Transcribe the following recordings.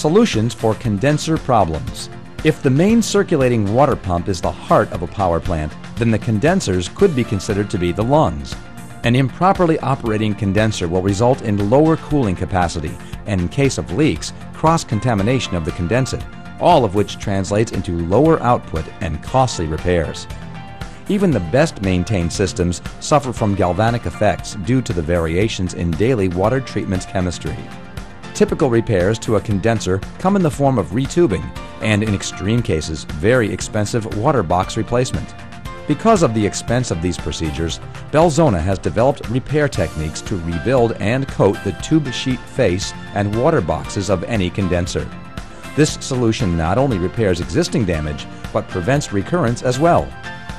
Solutions for condenser problems. If the main circulating water pump is the heart of a power plant, then the condensers could be considered to be the lungs. An improperly operating condenser will result in lower cooling capacity and in case of leaks, cross-contamination of the condensate, all of which translates into lower output and costly repairs. Even the best maintained systems suffer from galvanic effects due to the variations in daily water treatment chemistry. Typical repairs to a condenser come in the form of retubing and, in extreme cases, very expensive water box replacement. Because of the expense of these procedures, Belzona has developed repair techniques to rebuild and coat the tube sheet face and water boxes of any condenser. This solution not only repairs existing damage, but prevents recurrence as well.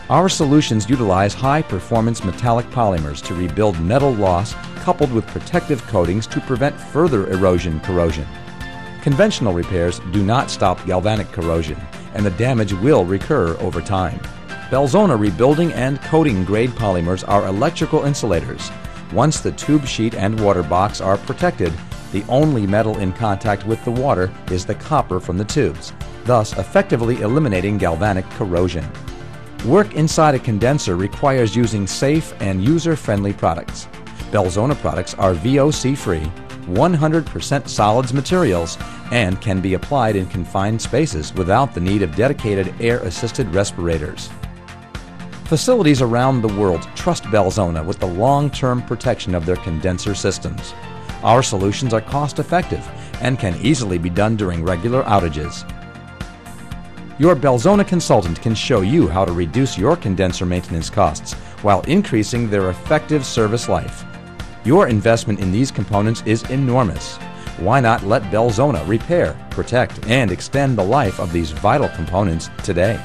Our solutions utilize high-performance metallic polymers to rebuild metal loss coupled with protective coatings to prevent further erosion corrosion. Conventional repairs do not stop galvanic corrosion, and the damage will recur over time. Belzona rebuilding and coating grade polymers are electrical insulators. Once the tube sheet and water box are protected, the only metal in contact with the water is the copper from the tubes, thus effectively eliminating galvanic corrosion. Work inside a condenser requires using safe and user-friendly products. Belzona products are VOC-free, 100% solids materials, and can be applied in confined spaces without the need of dedicated air-assisted respirators. Facilities around the world trust Belzona with the long-term protection of their condenser systems. Our solutions are cost-effective and can easily be done during regular outages. Your Belzona consultant can show you how to reduce your condenser maintenance costs while increasing their effective service life. Your investment in these components is enormous. Why not let Belzona repair, protect, and extend the life of these vital components today?